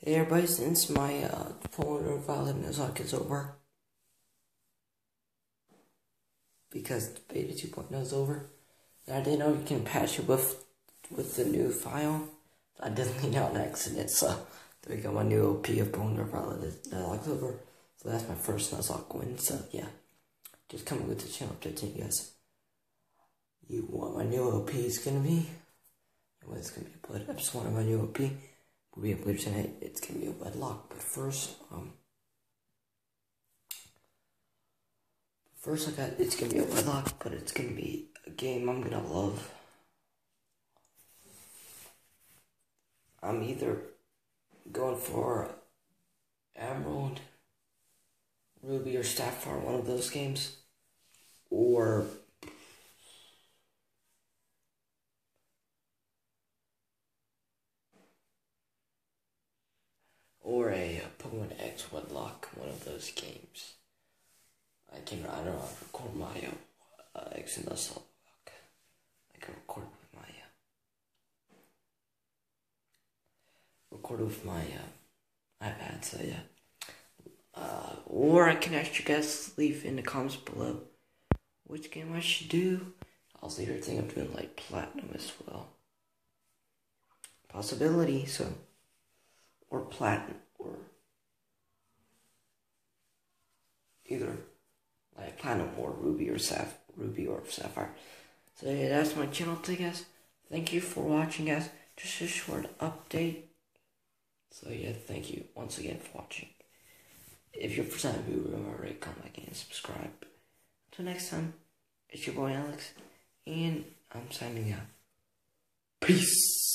Hey everybody, since my uh, Polar Violet Nuzlocke is over, because beta 2.0 is over, and I didn't know you can patch it with with the new file. I didn't deleted it on accident, so there we go, my new LP of Polar Violet Nuzlocke is over. So that's my first Nuzlocke win, so yeah. Just coming with the channel update to you guys. You want my new LP is gonna be? What it's gonna be, but I just want my new LP will be uploaded tonight. It's gonna be a Wedlocke, but first, um, first I got it's gonna be a Wedlocke, but it's gonna be a game I'm gonna love. I'm either going for Emerald, Ruby, or Sapphire, one of those games, or or a Pokemon X Wedlocke, one of those games. I can I don't know record my uh, X and Nuzlocke. I can record with my uh, record with my uh, iPad. So yeah. Uh, or I can ask you guys to leave in the comments below which game I should do. Also, you're thinking of doing like platinum as well. Possibility. So or platinum or either like platinum or ruby or saph ruby or sapphire. So yeah, that's my channel today guys. Thank you for watching guys. Just a short update. So yeah, thank you once again for watching. If you're first time viewer, remember to comment, like, and subscribe. Until next time, it's your boy Alex, and I'm signing out. Peace.